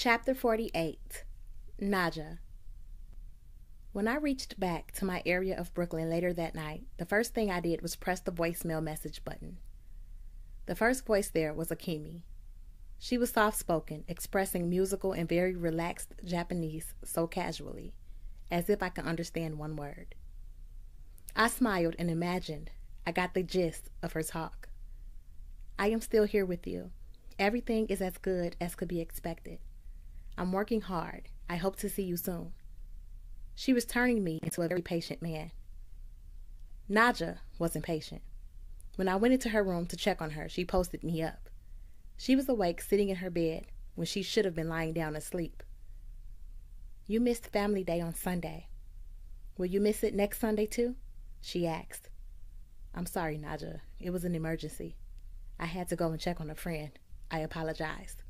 Chapter 48 Naja When I reached back to my area of Brooklyn later that night, the first thing I did was press the voicemail message button. The first voice there was Akemi. She was soft spoken, expressing musical and very relaxed Japanese so casually, as if I could understand one word. I smiled and imagined I got the gist of her talk. I am still here with you. Everything is as good as could be expected. I'm working hard. I hope to see you soon. She was turning me into a very patient man. Naja was impatient. When I went into her room to check on her, she posted me up. She was awake, sitting in her bed, when she should have been lying down asleep. You missed family day on Sunday. Will you miss it next Sunday too? She asked. I'm sorry, Naja. It was an emergency. I had to go and check on a friend. I apologized,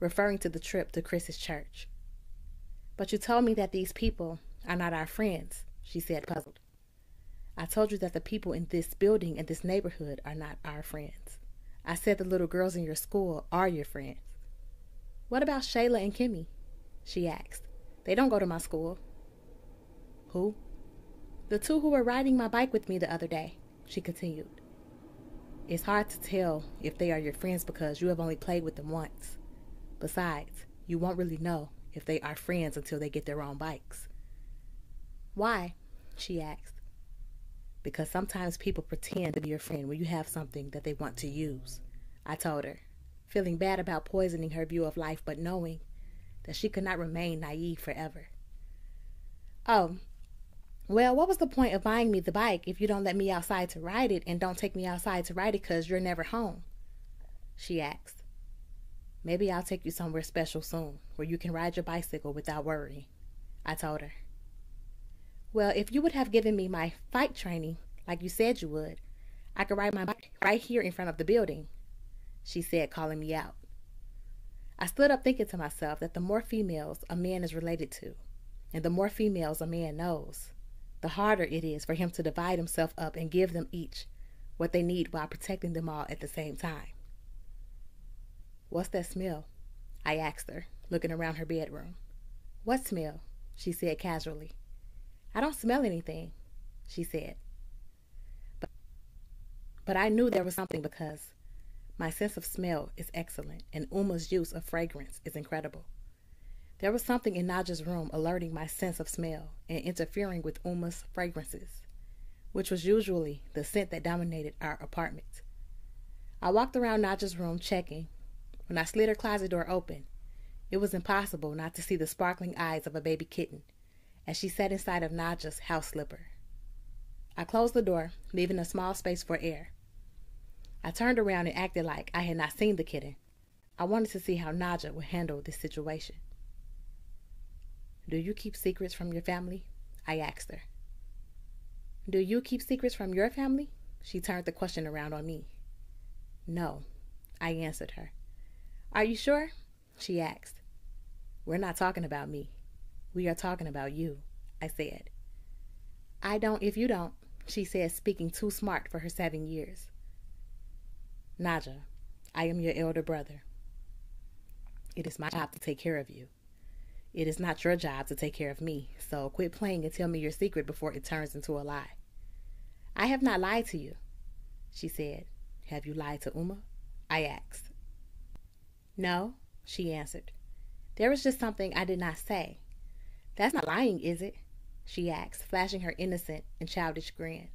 referring to the trip to Chris's church. But you told me that these people are not our friends, she said, puzzled. I told you that the people in this building and this neighborhood are not our friends. I said the little girls in your school are your friends. What about Shayla and Kimmy? She asked. They don't go to my school. Who? The two who were riding my bike with me the other day, she continued. It's hard to tell if they are your friends because you have only played with them once. Besides, you won't really know if they are friends until they get their own bikes. Why? she asked. Because sometimes people pretend to be your friend when you have something that they want to use. I told her, feeling bad about poisoning her view of life, but knowing that she could not remain naive forever. Oh, well, what was the point of buying me the bike if you don't let me outside to ride it and don't take me outside to ride it because you're never home? She asked. Maybe I'll take you somewhere special soon where you can ride your bicycle without worrying. I told her. Well, if you would have given me my fight training like you said you would, I could ride my bike right here in front of the building, she said, calling me out. I stood up thinking to myself that the more females a man is related to, and the more females a man knows, the harder it is for him to divide himself up and give them each what they need while protecting them all at the same time. What's that smell? I asked her, looking around her bedroom. What smell? she said casually. I don't smell anything, she said. But, but I knew there was something because my sense of smell is excellent and Uma's use of fragrance is incredible. There was something in Naja's room alerting my sense of smell and interfering with Uma's fragrances, which was usually the scent that dominated our apartment. I walked around Naja's room checking. When I slid her closet door open, it was impossible not to see the sparkling eyes of a baby kitten as she sat inside of Naja's house slipper. I closed the door, leaving a small space for air. I turned around and acted like I had not seen the kitten. I wanted to see how Naja would handle this situation. Do you keep secrets from your family? I asked her. Do you keep secrets from your family? She turned the question around on me. No, I answered her. Are you sure? She asked. We're not talking about me. We are talking about you, I said. I don't if you don't, she said, speaking too smart for her seven years. Naja, I am your elder brother. It is my job to take care of you. It is not your job to take care of me, so quit playing and tell me your secret before it turns into a lie. I have not lied to you, she said. Have you lied to Uma? I asked. No, she answered. There was just something I did not say. That's not lying, is it? she asked, flashing her innocent and childish grin.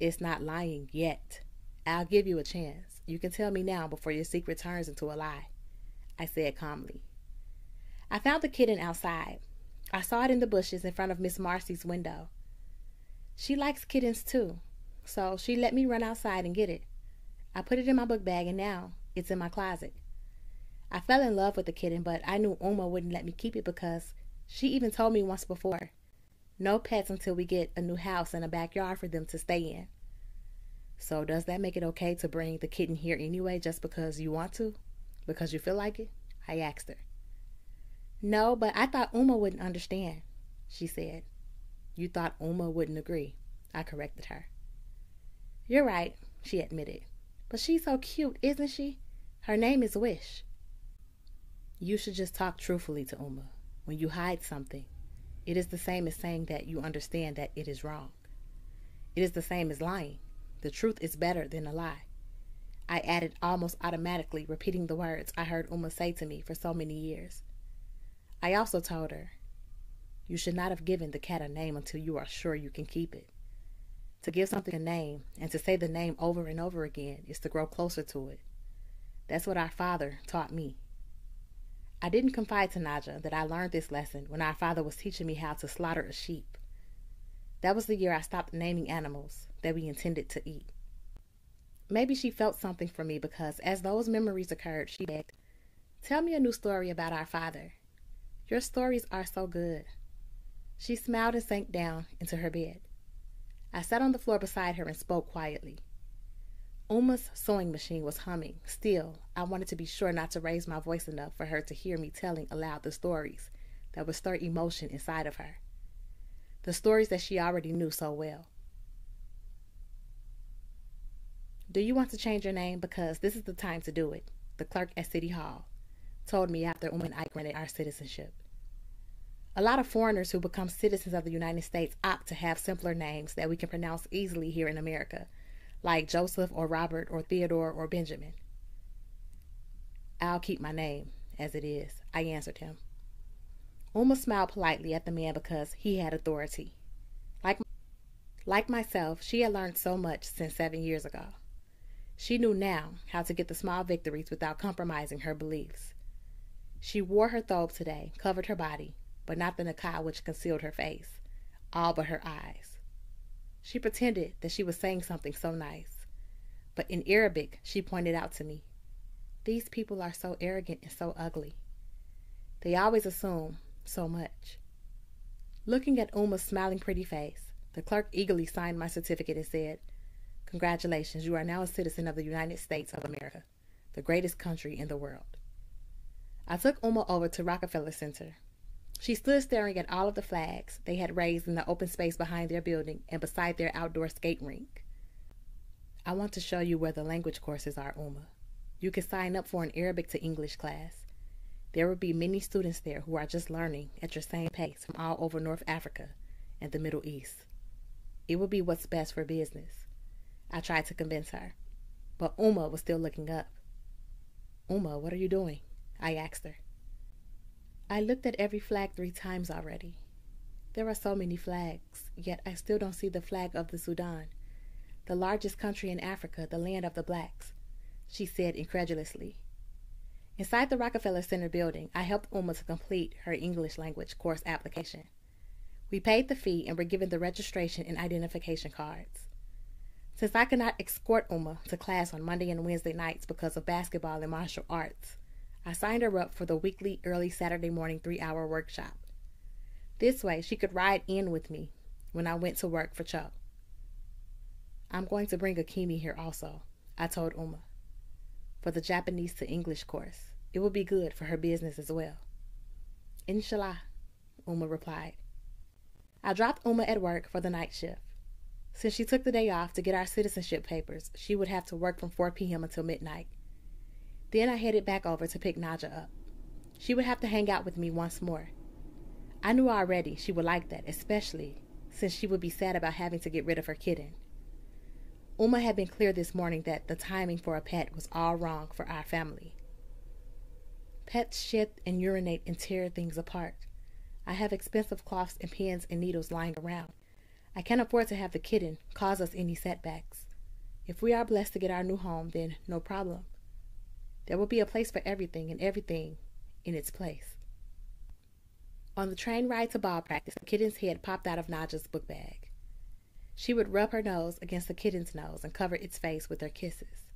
It's not lying yet. I'll give you a chance. You can tell me now before your secret turns into a lie, I said calmly. I found the kitten outside. I saw it in the bushes in front of Miss Marcy's window. She likes kittens too, so she let me run outside and get it. I put it in my book bag and now it's in my closet. I fell in love with the kitten, but I knew Uma wouldn't let me keep it because she even told me once before no pets until we get a new house and a backyard for them to stay in. So, does that make it okay to bring the kitten here anyway just because you want to? Because you feel like it? I asked her. No, but I thought Uma wouldn't understand, she said. You thought Uma wouldn't agree, I corrected her. You're right, she admitted. But she's so cute, isn't she? Her name is Wish. You should just talk truthfully to Uma. When you hide something, it is the same as saying that you understand that it is wrong. It is the same as lying. The truth is better than a lie. I added almost automatically, repeating the words I heard Uma say to me for so many years. I also told her, You should not have given the cat a name until you are sure you can keep it. To give something a name and to say the name over and over again is to grow closer to it. That's what our father taught me. I didn't confide to Naja that I learned this lesson when our father was teaching me how to slaughter a sheep. That was the year I stopped naming animals that we intended to eat. Maybe she felt something for me because as those memories occurred, she begged, Tell me a new story about our father. Your stories are so good. She smiled and sank down into her bed. I sat on the floor beside her and spoke quietly. Uma's sewing machine was humming. Still, I wanted to be sure not to raise my voice enough for her to hear me telling aloud the stories that would stir emotion inside of her. The stories that she already knew so well. Do you want to change your name? Because this is the time to do it, the clerk at City Hall told me after Uma and I granted our citizenship. A lot of foreigners who become citizens of the United States opt to have simpler names that we can pronounce easily here in America, like Joseph or Robert or Theodore or Benjamin. I'll keep my name as it is, I answered him. Uma smiled politely at the man because he had authority. Like, like myself, she had learned so much since seven years ago. She knew now how to get the small victories without compromising her beliefs. She wore her thobe today, covered her body, but not the niqab which concealed her face, all but her eyes. She pretended that she was saying something so nice, but in Arabic she pointed out to me, These people are so arrogant and so ugly. They always assume so much. Looking at Uma's smiling pretty face, the clerk eagerly signed my certificate and said, Congratulations, you are now a citizen of the United States of America, the greatest country in the world. I took Uma over to Rockefeller Center. She stood staring at all of the flags they had raised in the open space behind their building and beside their outdoor skate rink. I want to show you where the language courses are, Uma. You can sign up for an Arabic to English class. There will be many students there who are just learning at your same pace from all over North Africa and the Middle East. It will be what's best for business. I tried to convince her, but Uma was still looking up. Uma, what are you doing? I asked her. I looked at every flag three times already. There are so many flags, yet I still don't see the flag of the Sudan, the largest country in Africa, the land of the blacks, she said incredulously. Inside the Rockefeller Center building, I helped Uma to complete her English language course application. We paid the fee and were given the registration and identification cards. Since I could not escort Uma to class on Monday and Wednesday nights because of basketball and martial arts, I signed her up for the weekly early Saturday morning three hour workshop. This way, she could ride in with me when I went to work for Cho. I'm going to bring Akemi here also, I told Uma, for the Japanese to English course. It will be good for her business as well. Inshallah, Uma replied. I dropped Uma at work for the night shift. Since she took the day off to get our citizenship papers, she would have to work from 4 p.m. until midnight. Then I headed back over to pick Naja up. She would have to hang out with me once more. I knew already she would like that, especially since she would be sad about having to get rid of her kitten. Uma had been clear this morning that the timing for a pet was all wrong for our family. Pets shit and urinate and tear things apart. I have expensive cloths and pins and needles lying around. I can't afford to have the kitten cause us any setbacks. If we are blessed to get our new home, then no problem. There will be a place for everything and everything in its place. On the train ride to ball practice, the kitten's head popped out of Naja's book bag. She would rub her nose against the kitten's nose and cover its face with her kisses.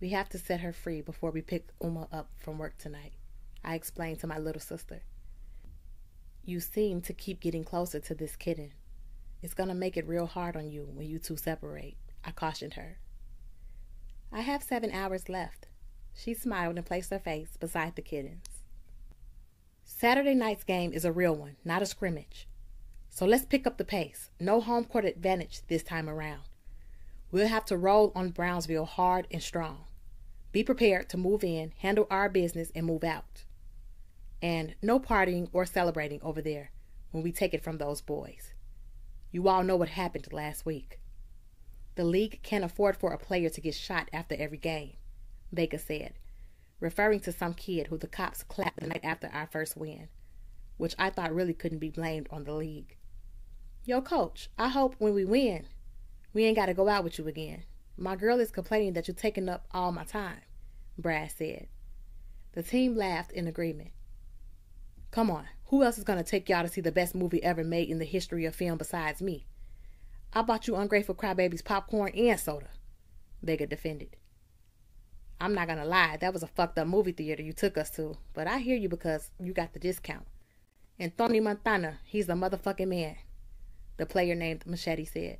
We have to set her free before we pick Uma up from work tonight, I explained to my little sister. You seem to keep getting closer to this kitten. It's going to make it real hard on you when you two separate, I cautioned her. I have seven hours left. She smiled and placed her face beside the kitten's. Saturday night's game is a real one, not a scrimmage. So let's pick up the pace. No home court advantage this time around. We'll have to roll on Brownsville hard and strong. Be prepared to move in, handle our business, and move out. And no partying or celebrating over there when we take it from those boys. You all know what happened last week. The league can't afford for a player to get shot after every game, Vega said, referring to some kid who the cops clapped the night after our first win, which I thought really couldn't be blamed on the league. Yo, coach, I hope when we win, we ain't got to go out with you again. My girl is complaining that you're taking up all my time, Brad said. The team laughed in agreement. Come on, who else is going to take y'all to see the best movie ever made in the history of film besides me? I bought you ungrateful crybabies popcorn and soda, Vega defended. I'm not gonna lie, that was a fucked up movie theater you took us to, but I hear you because you got the discount. And Tony Montana, he's a motherfucking man, the player named Machete said.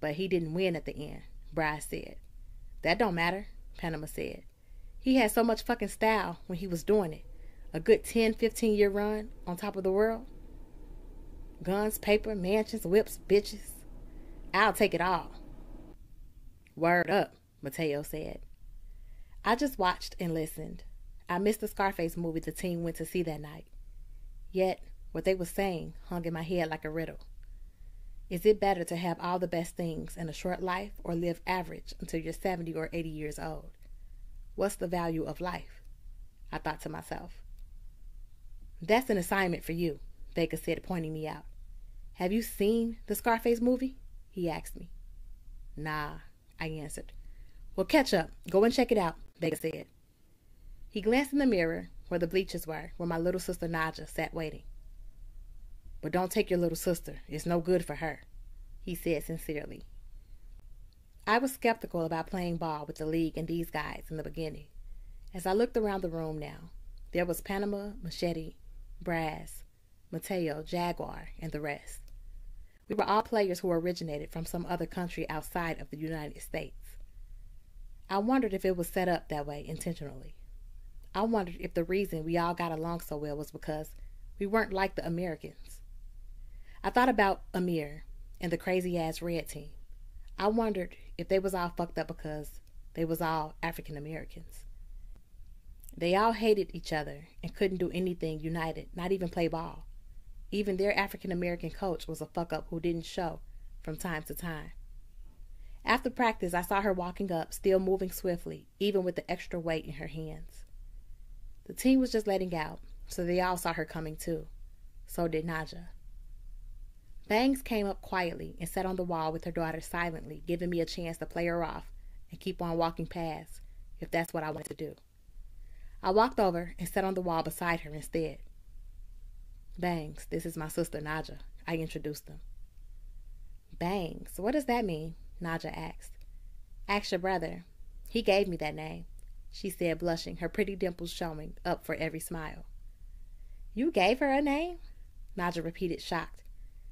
But he didn't win at the end, Bryce said. That don't matter, Panama said. He had so much fucking style when he was doing it. A good 10, 15 year run on top of the world. Guns, paper, mansions, whips, bitches. I'll take it all. Word up, Mateo said. I just watched and listened. I missed the Scarface movie the team went to see that night. Yet, what they were saying hung in my head like a riddle. Is it better to have all the best things in a short life or live average until you're 70 or 80 years old? What's the value of life? I thought to myself. That's an assignment for you, Vega said, pointing me out. Have you seen the Scarface movie? He asked me. Nah, I answered. Well, catch up. Go and check it out, Vega said. He glanced in the mirror where the bleachers were, where my little sister Naja sat waiting. But don't take your little sister. It's no good for her, he said sincerely. I was skeptical about playing ball with the league and these guys in the beginning. As I looked around the room now, there was Panama, Machete, Brass, Mateo, Jaguar, and the rest. We were all players who originated from some other country outside of the United States. I wondered if it was set up that way intentionally. I wondered if the reason we all got along so well was because we weren't like the Americans. I thought about Amir and the crazy ass red team. I wondered if they was all fucked up because they was all African Americans. They all hated each other and couldn't do anything united, not even play ball. Even their African American coach was a fuck up who didn't show from time to time. After practice, I saw her walking up, still moving swiftly, even with the extra weight in her hands. The team was just letting out, so they all saw her coming too. So did Naja. Bangs came up quietly and sat on the wall with her daughter silently, giving me a chance to play her off and keep on walking past, if that's what I wanted to do. I walked over and sat on the wall beside her instead. Bangs, this is my sister Naja. I introduced them. Bangs, what does that mean? Naja asked. Ask your brother. He gave me that name, she said, blushing, her pretty dimples showing up for every smile. You gave her a name? Naja repeated, shocked.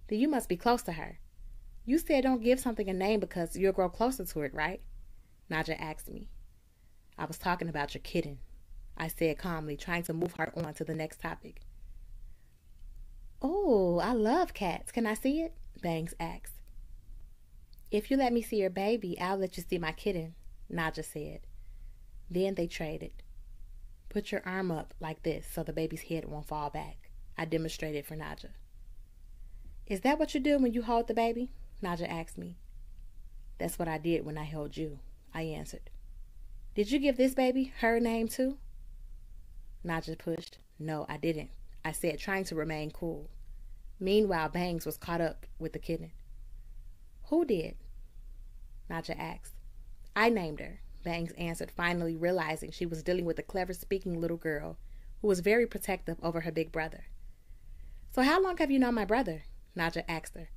Then you must be close to her. You said don't give something a name because you'll grow closer to it, right? Naja asked me. I was talking about your kitten, I said calmly, trying to move her on to the next topic. Oh, I love cats. Can I see it? Bangs asked. If you let me see your baby, I'll let you see my kitten, Naja said. Then they traded. Put your arm up like this so the baby's head won't fall back. I demonstrated for Naja. Is that what you do when you hold the baby? Naja asked me. That's what I did when I held you, I answered. Did you give this baby her name too? Naja pushed. No, I didn't. I said, trying to remain cool. Meanwhile, Bangs was caught up with the kitten. Who did? Naja asked. I named her, Bangs answered, finally realizing she was dealing with a clever speaking little girl who was very protective over her big brother. So, how long have you known my brother? Naja asked her.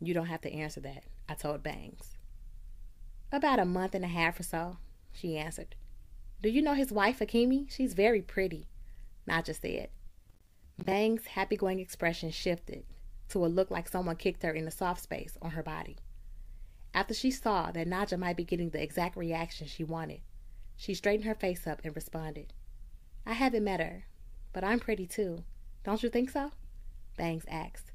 You don't have to answer that, I told Bangs. About a month and a half or so, she answered. Do you know his wife, Akemi? She's very pretty. Naja said. Bang's happy-going expression shifted to a look like someone kicked her in the soft space on her body. After she saw that Naja might be getting the exact reaction she wanted, she straightened her face up and responded. I haven't met her, but I'm pretty too. Don't you think so? Bangs asked.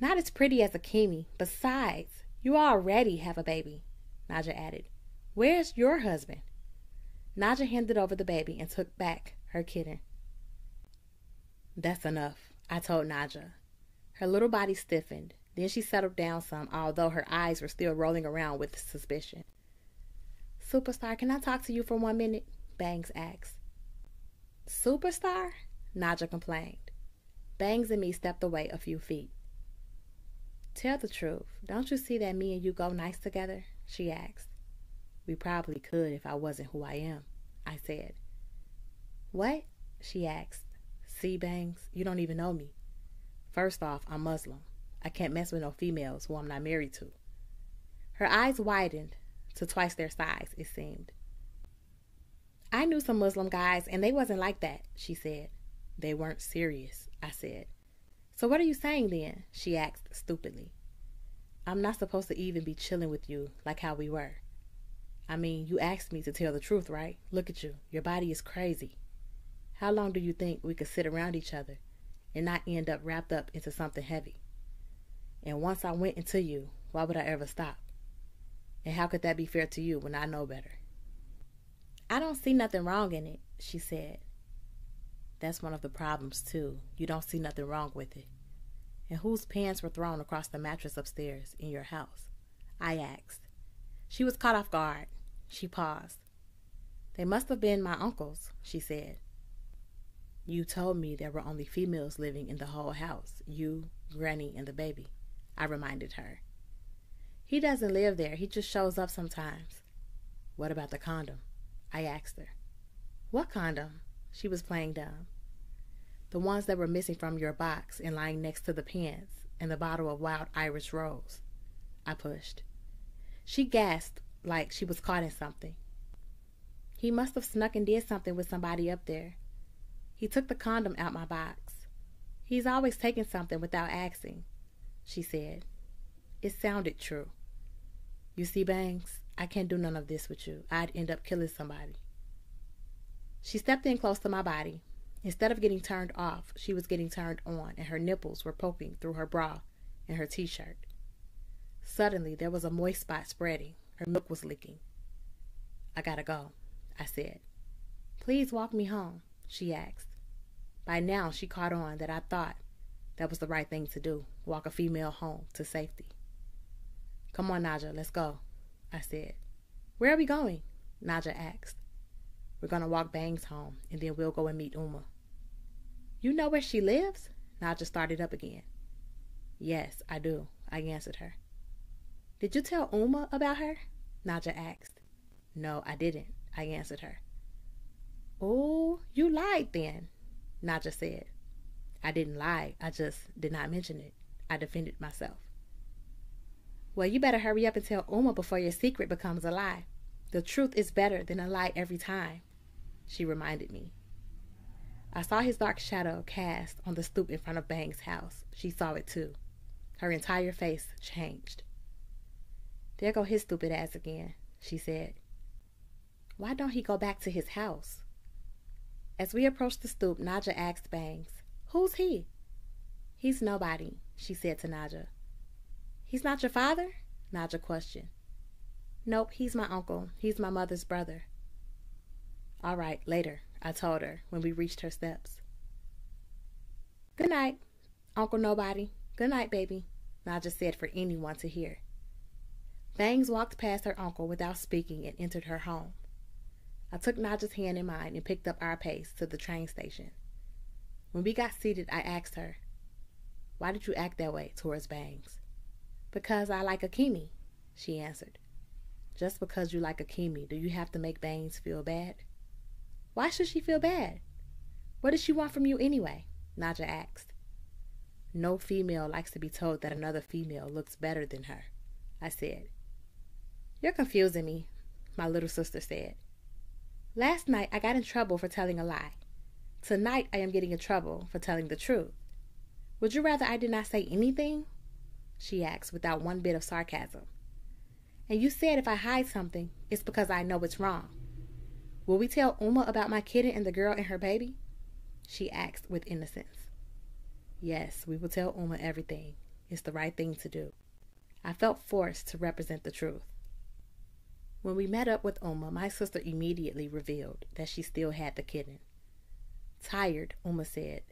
Not as pretty as Akemi. Besides, you already have a baby, Naja added. Where's your husband? Naja handed over the baby and took back her kitten. That's enough, I told Naja. Her little body stiffened. Then she settled down some, although her eyes were still rolling around with suspicion. Superstar, can I talk to you for one minute? Bangs asked. Superstar? Naja complained. Bangs and me stepped away a few feet. Tell the truth. Don't you see that me and you go nice together? She asked. We probably could if I wasn't who I am, I said. What? She asked. See, Bangs, you don't even know me. First off, I'm Muslim. I can't mess with no females who I'm not married to. Her eyes widened to twice their size, it seemed. I knew some Muslim guys, and they wasn't like that, she said. They weren't serious, I said. So what are you saying then? she asked stupidly. I'm not supposed to even be chilling with you like how we were. I mean, you asked me to tell the truth, right? Look at you. Your body is crazy. How long do you think we could sit around each other and not end up wrapped up into something heavy? And once I went into you, why would I ever stop? And how could that be fair to you when I know better? I don't see nothing wrong in it, she said. That's one of the problems, too. You don't see nothing wrong with it. And whose pants were thrown across the mattress upstairs in your house? I asked. She was caught off guard. She paused. They must have been my uncles, she said. You told me there were only females living in the whole house you, Granny, and the baby, I reminded her. He doesn't live there, he just shows up sometimes. What about the condom? I asked her. What condom? She was playing dumb. The ones that were missing from your box and lying next to the pants and the bottle of wild Irish rose. I pushed. She gasped like she was caught in something. He must have snuck and did something with somebody up there. He took the condom out my box. He's always taking something without asking, she said. It sounded true. You see, Bangs, I can't do none of this with you. I'd end up killing somebody. She stepped in close to my body. Instead of getting turned off, she was getting turned on, and her nipples were poking through her bra and her t shirt. Suddenly, there was a moist spot spreading. Her milk was leaking. I gotta go, I said. Please walk me home, she asked. By now, she caught on that I thought that was the right thing to do walk a female home to safety. Come on, Naja, let's go, I said. Where are we going? Naja asked. We're going to walk Bangs home, and then we'll go and meet Uma. You know where she lives? Naja started up again. Yes, I do, I answered her. Did you tell Uma about her? Naja asked. No, I didn't, I answered her. Oh, you lied then, Naja said. I didn't lie, I just did not mention it. I defended myself. Well, you better hurry up and tell Uma before your secret becomes a lie. The truth is better than a lie every time, she reminded me. I saw his dark shadow cast on the stoop in front of Bang's house. She saw it too. Her entire face changed. There go his stupid ass again, she said. Why don't he go back to his house? As we approached the stoop, Naja asked Bangs, Who's he? He's nobody, she said to Naja. He's not your father? Naja questioned. Nope, he's my uncle. He's my mother's brother. All right, later, I told her when we reached her steps. Good night, Uncle Nobody. Good night, baby, Naja said for anyone to hear. Bangs walked past her uncle without speaking and entered her home. I took Naja's hand in mine and picked up our pace to the train station. When we got seated, I asked her, Why did you act that way towards Bangs? Because I like Akemi, she answered. Just because you like Akemi, do you have to make Bangs feel bad? Why should she feel bad? What does she want from you anyway? Naja asked. No female likes to be told that another female looks better than her, I said. You're confusing me, my little sister said. Last night I got in trouble for telling a lie. Tonight I am getting in trouble for telling the truth. Would you rather I did not say anything? She asked without one bit of sarcasm. And you said if I hide something, it's because I know it's wrong. Will we tell Uma about my kitten and the girl and her baby? She asked with innocence. Yes, we will tell Uma everything. It's the right thing to do. I felt forced to represent the truth. When we met up with Uma, my sister immediately revealed that she still had the kitten. Tired, Uma said,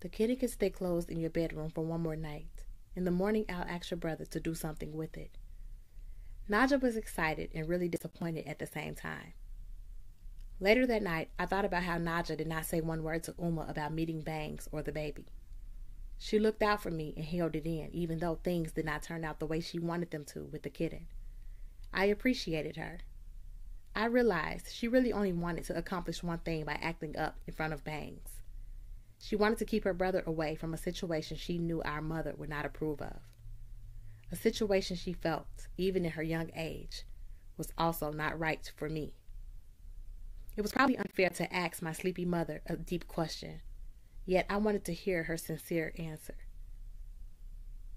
The kitten can stay closed in your bedroom for one more night. In the morning, I'll ask your brother to do something with it. Naja was excited and really disappointed at the same time. Later that night, I thought about how Naja did not say one word to Uma about meeting Bangs or the baby. She looked out for me and held it in, even though things did not turn out the way she wanted them to with the kitten. I appreciated her. I realized she really only wanted to accomplish one thing by acting up in front of Bangs. She wanted to keep her brother away from a situation she knew our mother would not approve of. A situation she felt, even in her young age, was also not right for me. It was probably unfair to ask my sleepy mother a deep question, yet I wanted to hear her sincere answer.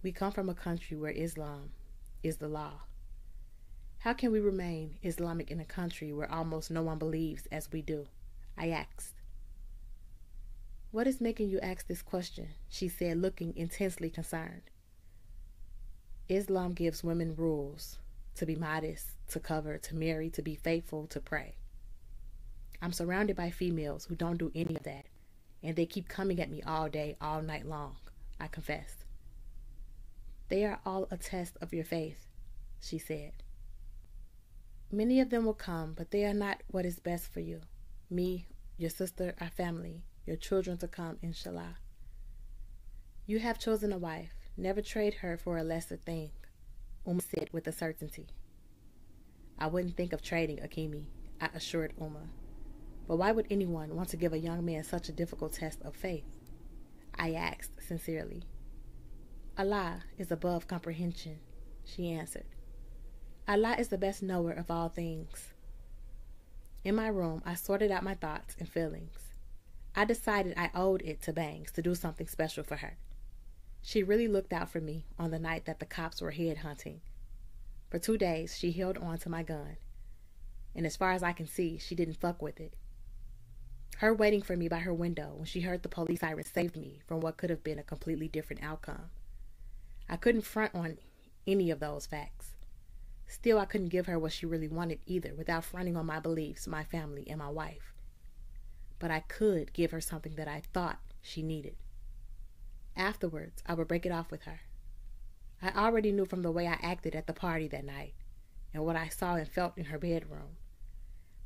We come from a country where Islam is the law. How can we remain Islamic in a country where almost no one believes as we do? I asked. What is making you ask this question? She said, looking intensely concerned. Islam gives women rules to be modest, to cover, to marry, to be faithful, to pray. I'm surrounded by females who don't do any of that, and they keep coming at me all day, all night long, I confessed. They are all a test of your faith, she said. Many of them will come, but they are not what is best for you. Me, your sister, our family, your children to come, inshallah. You have chosen a wife. Never trade her for a lesser thing, Uma said with a certainty. I wouldn't think of trading Akemi, I assured Uma. But why would anyone want to give a young man such a difficult test of faith? I asked sincerely. Allah is above comprehension, she answered. Allah is the best knower of all things. In my room, I sorted out my thoughts and feelings. I decided I owed it to Bangs to do something special for her. She really looked out for me on the night that the cops were head hunting. For two days, she held on to my gun. And as far as I can see, she didn't fuck with it. Her waiting for me by her window when she heard the police siren saved me from what could have been a completely different outcome. I couldn't front on any of those facts. Still, I couldn't give her what she really wanted either without fronting on my beliefs, my family, and my wife. But I could give her something that I thought she needed. Afterwards, I would break it off with her. I already knew from the way I acted at the party that night and what I saw and felt in her bedroom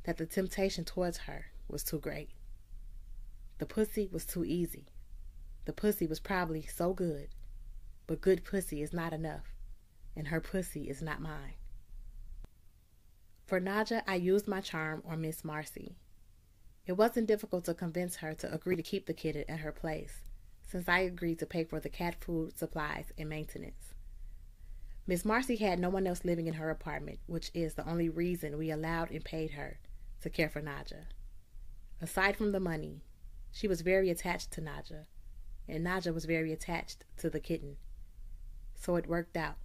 that the temptation towards her was too great. The pussy was too easy. The pussy was probably so good, but good pussy is not enough, and her pussy is not mine. For Naja, I used my charm on Miss Marcy. It wasn't difficult to convince her to agree to keep the kitten at her place, since I agreed to pay for the cat food, supplies, and maintenance. Miss Marcy had no one else living in her apartment, which is the only reason we allowed and paid her to care for Naja. Aside from the money, she was very attached to Naja, and Naja was very attached to the kitten. So it worked out.